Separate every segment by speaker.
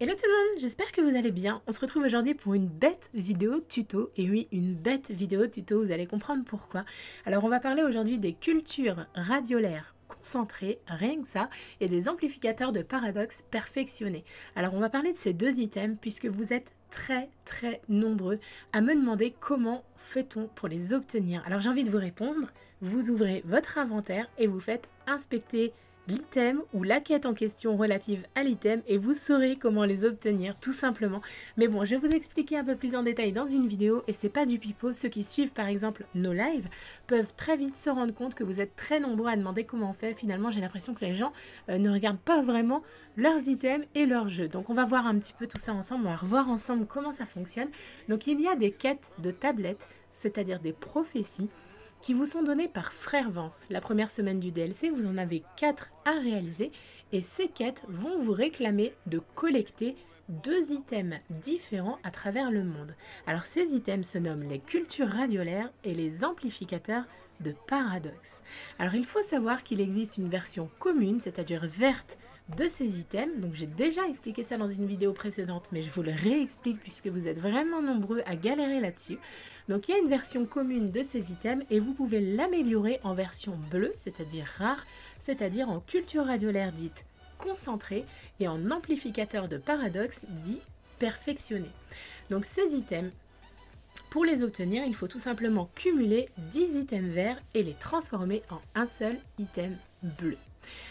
Speaker 1: Hello tout le monde, j'espère que vous allez bien. On se retrouve aujourd'hui pour une bête vidéo tuto. Et oui, une bête vidéo tuto, vous allez comprendre pourquoi. Alors on va parler aujourd'hui des cultures radiolaires concentrées, rien que ça, et des amplificateurs de paradoxe perfectionnés. Alors on va parler de ces deux items puisque vous êtes très très nombreux à me demander comment fait-on pour les obtenir. Alors j'ai envie de vous répondre, vous ouvrez votre inventaire et vous faites inspecter l'item ou la quête en question relative à l'item et vous saurez comment les obtenir tout simplement. Mais bon, je vais vous expliquer un peu plus en détail dans une vidéo et c'est pas du pipeau. Ceux qui suivent par exemple nos lives peuvent très vite se rendre compte que vous êtes très nombreux à demander comment on fait. Finalement, j'ai l'impression que les gens euh, ne regardent pas vraiment leurs items et leurs jeux. Donc on va voir un petit peu tout ça ensemble, on va revoir ensemble comment ça fonctionne. Donc il y a des quêtes de tablettes, c'est-à-dire des prophéties qui vous sont donnés par Frère Vance. La première semaine du DLC, vous en avez 4 à réaliser et ces quêtes vont vous réclamer de collecter deux items différents à travers le monde. Alors ces items se nomment les cultures radiolaires et les amplificateurs de paradoxe. Alors il faut savoir qu'il existe une version commune, c'est-à-dire verte, de ces items. Donc j'ai déjà expliqué ça dans une vidéo précédente, mais je vous le réexplique puisque vous êtes vraiment nombreux à galérer là-dessus. Donc il y a une version commune de ces items et vous pouvez l'améliorer en version bleue, c'est-à-dire rare, c'est-à-dire en culture radiolaire dite concentrée et en amplificateur de paradoxe dit perfectionné. Donc ces items, pour les obtenir, il faut tout simplement cumuler 10 items verts et les transformer en un seul item bleu.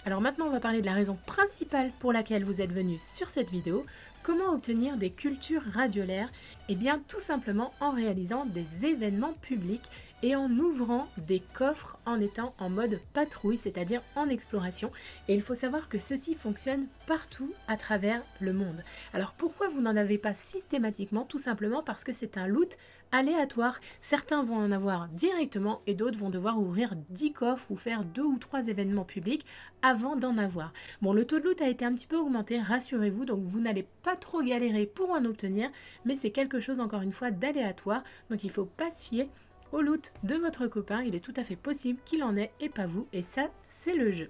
Speaker 1: Alors maintenant, on va parler de la raison principale pour laquelle vous êtes venu sur cette vidéo. Comment obtenir des cultures radiolaires? Eh bien, tout simplement en réalisant des événements publics et en ouvrant des coffres en étant en mode patrouille, c'est-à-dire en exploration. Et il faut savoir que ceci fonctionne partout à travers le monde. Alors pourquoi vous n'en avez pas systématiquement? Tout simplement parce que c'est un loot aléatoire. Certains vont en avoir directement et d'autres vont devoir ouvrir 10 coffres ou faire 2 ou 3 événements publics avant d'en avoir. Bon, le taux de loot a été un petit peu augmenté, rassurez-vous, donc vous n'allez pas trop galérer pour en obtenir, mais c'est quelque chose encore une fois d'aléatoire, donc il ne faut pas se fier au loot de votre copain, il est tout à fait possible qu'il en ait et pas vous, et ça, c'est le jeu.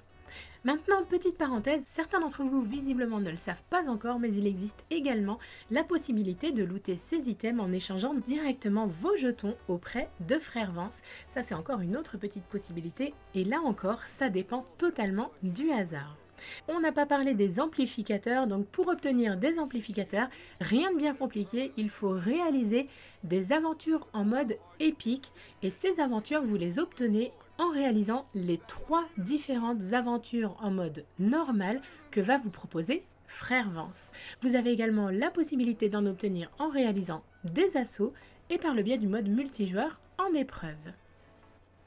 Speaker 1: Maintenant, petite parenthèse, certains d'entre vous visiblement ne le savent pas encore, mais il existe également la possibilité de looter ces items en échangeant directement vos jetons auprès de Frère Vance. Ça, c'est encore une autre petite possibilité, et là encore, ça dépend totalement du hasard. On n'a pas parlé des amplificateurs, donc pour obtenir des amplificateurs, rien de bien compliqué, il faut réaliser des aventures en mode épique et ces aventures vous les obtenez en réalisant les trois différentes aventures en mode normal que va vous proposer Frère Vance. Vous avez également la possibilité d'en obtenir en réalisant des assauts et par le biais du mode multijoueur en épreuve.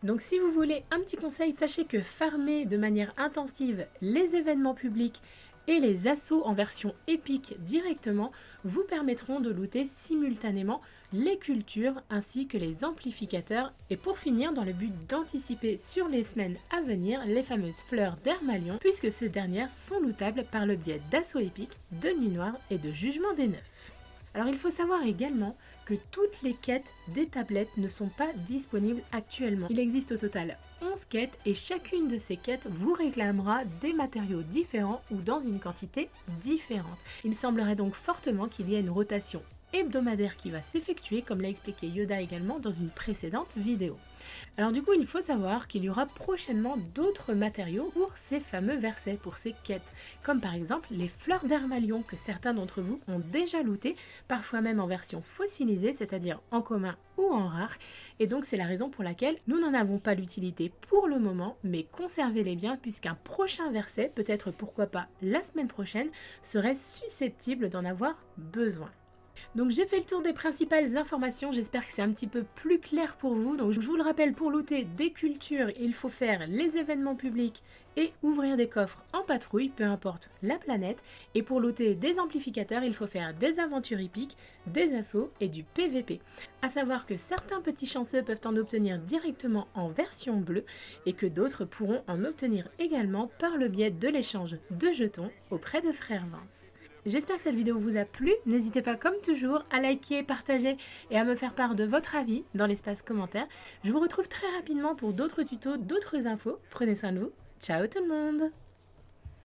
Speaker 1: Donc si vous voulez un petit conseil, sachez que farmer de manière intensive les événements publics et les assauts en version épique directement vous permettront de looter simultanément les cultures ainsi que les amplificateurs et pour finir dans le but d'anticiper sur les semaines à venir les fameuses fleurs d'Hermalion puisque ces dernières sont lootables par le biais d'assauts épiques, de nuit noire et de jugement des neufs. Alors il faut savoir également toutes les quêtes des tablettes ne sont pas disponibles actuellement. Il existe au total 11 quêtes et chacune de ces quêtes vous réclamera des matériaux différents ou dans une quantité différente. Il semblerait donc fortement qu'il y ait une rotation hebdomadaire qui va s'effectuer comme l'a expliqué Yoda également dans une précédente vidéo. Alors du coup, il faut savoir qu'il y aura prochainement d'autres matériaux pour ces fameux versets, pour ces quêtes, comme par exemple les fleurs d'Hermalion que certains d'entre vous ont déjà looté, parfois même en version fossilisée, c'est-à-dire en commun ou en rare, et donc c'est la raison pour laquelle nous n'en avons pas l'utilité pour le moment, mais conservez-les bien puisqu'un prochain verset, peut-être pourquoi pas la semaine prochaine, serait susceptible d'en avoir besoin. Donc j'ai fait le tour des principales informations, j'espère que c'est un petit peu plus clair pour vous. Donc je vous le rappelle, pour looter des cultures, il faut faire les événements publics et ouvrir des coffres en patrouille, peu importe la planète. Et pour looter des amplificateurs, il faut faire des aventures épiques, des assauts et du PVP. A savoir que certains petits chanceux peuvent en obtenir directement en version bleue et que d'autres pourront en obtenir également par le biais de l'échange de jetons auprès de Frère Vince. J'espère que cette vidéo vous a plu. N'hésitez pas comme toujours à liker, partager et à me faire part de votre avis dans l'espace commentaire. Je vous retrouve très rapidement pour d'autres tutos, d'autres infos. Prenez soin de vous. Ciao tout le monde